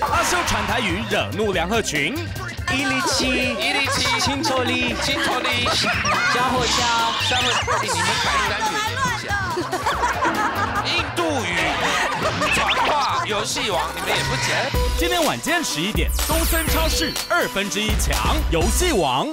阿秀传台语，惹怒梁鹤群。一力七，一力七，清楚力，清楚力，加火枪，加火，你们白单曲。印度语传话游戏王，你们也不讲。今天晚间十一点，东森超市二分之一强游戏王。